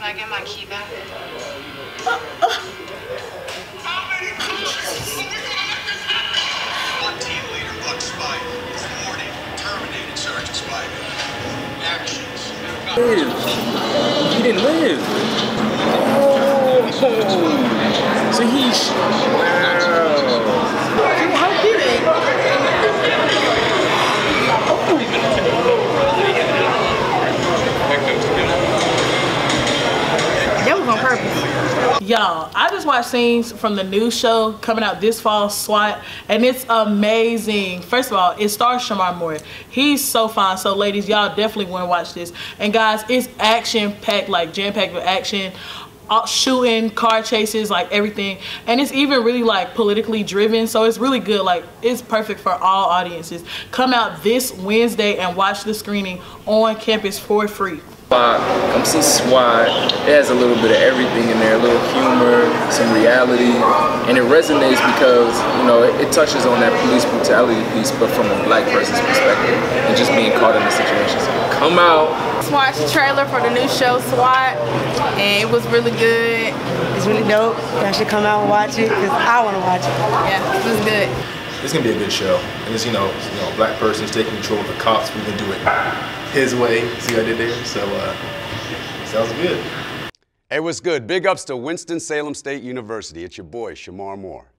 Can I get my key back? How many colours? One terminated Sergeant. Actions. live. He didn't live. Oh, so he's wow. How did it? That was on purpose. Y'all, I just watched scenes from the new show coming out this fall, SWAT, and it's amazing. First of all, it stars Shemar Moore. He's so fine. So, ladies, y'all definitely want to watch this. And guys, it's action packed, like jam packed with action. all- Shooting, car chases, like everything, and it's even really like politically driven. So it's really good. Like it's perfect for all audiences. Come out this Wednesday and watch the screening on campus for free. SWAT, come see SWAT. It has a little bit of everything in there, a little humor, some reality, and it resonates because you know it, it touches on that police brutality piece, but from a black person's perspective, and just being caught in the situation. So come out. Just watched the trailer for the new show SWAT, and it was really good. It's really dope. Y'all should come out and watch it because I want to watch it. Yeah, it was good. it's gonna be a good show. And it's you know, you know, black person's taking control of the cops. We can do it his way. See what I did there? So uh, sounds good. Hey, what's good? Big ups to Winston-Salem State University. It's your boy, Shemar Moore.